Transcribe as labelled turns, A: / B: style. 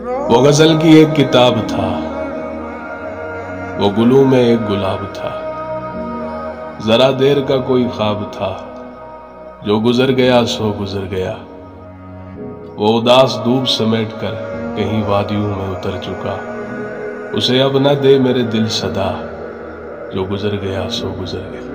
A: वो गज़ल की एक किताब था। वो गुलू में एक गुलाब था। जरा देर का कोई ख्वाब था। जो गुजर गया, सो गुजर गया। वो उदास धूप समेट कर कहीं वादियों में उतर चुका। उसे अब न दे मेरे दिल सदा। जो गुजर गया, सो गुजर गया।